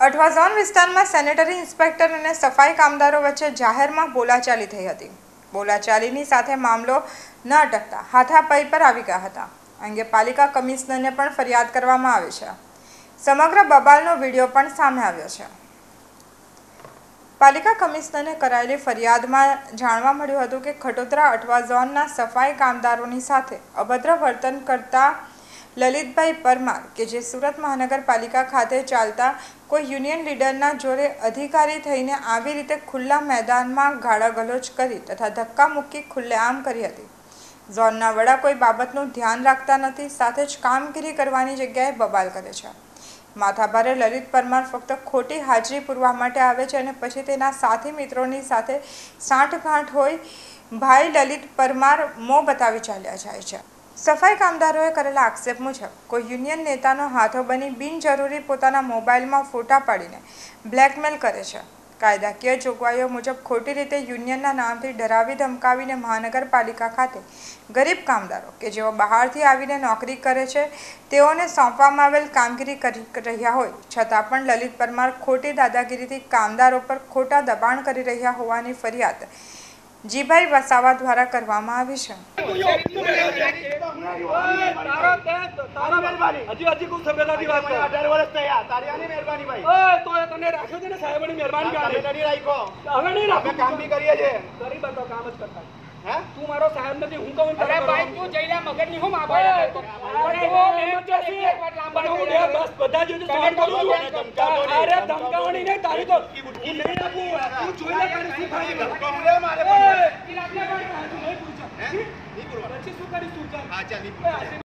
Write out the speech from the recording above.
Athwa zone વિસ્તારમાં sanitary inspector અને સફાઈ કામદારો વચ્ચે જાહેરમાં બોલાચાલી થઈ હતી. બોલાચાલીની સાથે મામલો ન અટકતા હાથાપાઈ પર આવી ગયા હતા. અંગે પાલિકા કમિશનરને પણ ફરિયાદ કરવામાં આવી છે. સમગ્ર બબાલનો વીડિયો પણ સામે આવ્યો છે. પાલિકા કમિશનરને કરાયેલી ફરિયાદમાં જાણવા મળ્યું હતું કે ખટોદરા અઠવા ઝોનના સફાઈ કામદારોની સાથે અભદ્ર વર્તન કરતા લલિતભાઈ પરમાર કે જે સુરત મહાનગરપાલિકા ખાતે ચાલતા કોઈ યુનિયન લીડરના જોડે અધિકારી થઈને આવી રીતે ખુલ્લા મેદાનમાં ગાળાગલોચ કરી તથા ધક્કા મૂકી ખુલ્લેઆમ કરી હતી. ઝોનના વડા કોઈ બાબતનું ધ્યાન રાખતા નથી, સાથે જ કામગીરી કરવાની જગ્યાએ બબાલ કરે છે. માથાભારે લલિત પરમાર ફક્ત ખોટી હાજરી પૂરવા માટે આવે છે અને પછી તેના સાથી મિત્રોની સાથે સાંઠગાંઠ હોય, ભાઈ લલિત પરમાર મોં બતાવી ચાલ્યા જાય છે. સફાઈ કામદારોએ કરેલા આક્ષેપ મુજબ, કોઈ યુનિયન નેતાનો હાથો બની બિનજરૂરી પોતાના મોબાઈલમાં ફોટા પાડીને બ્લેકમેલ કરે છે. કાયદાકીય જોગવાઈઓ મુજબ ખોટી રીતે યુનિયનના નામથી ડરાવી ધમકાવીને મહાનગરપાલિકા ખાતે ગરીબ કામદારો કે જેઓ બહારથી આવીને નોકરી કરે છે, તેઓને સોંપવામાં આવેલ કામગીરી કરી રહ્યા હોય, છતાં પણ લલિત પરમાર ખોટી દાદાગીરીથી કામદારો પર ખોટા દબાણ કરી રહ્યા હોવાની ફરિયાદ જીભાઈ વસાવા દ્વારા કરવામાં આવી છે. હજી મારો સાહેબ નથી હું કહું અરે. તું જઈને મગજની હું બધા જ સવાલ તારી તો હું નહીં. Tadi.